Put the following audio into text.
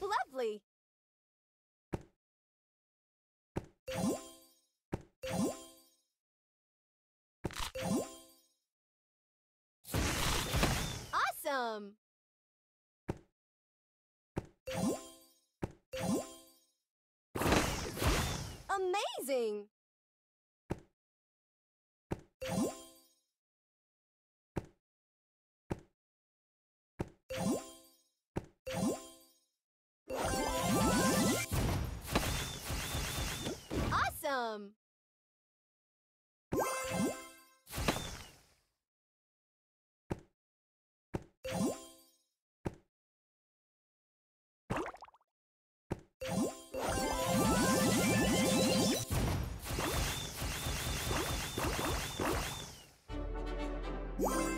Lovely! Awesome! Amazing! Awesome! Woo!